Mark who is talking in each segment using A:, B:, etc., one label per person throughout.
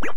A: Yep, yep.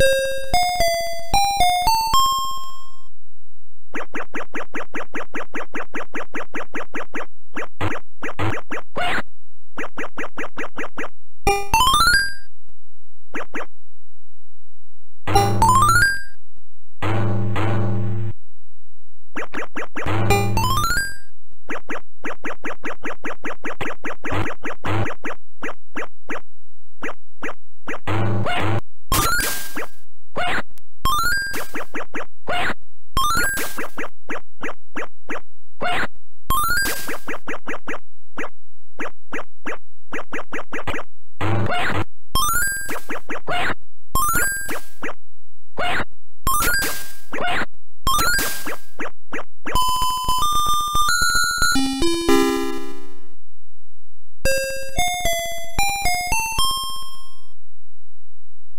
A: you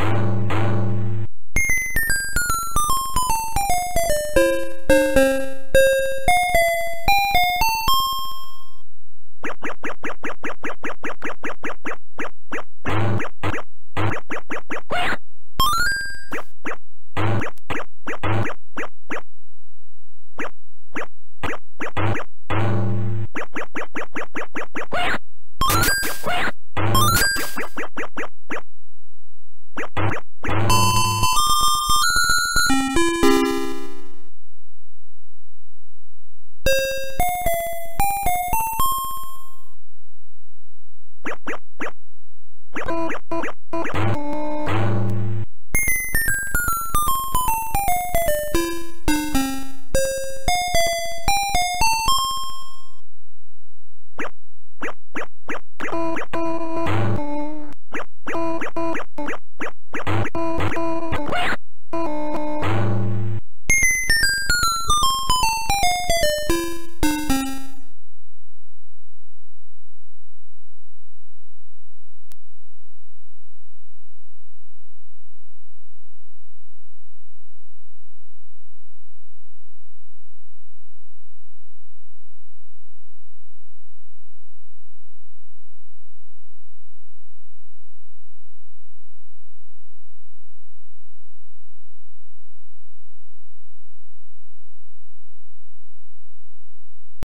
A: Wait!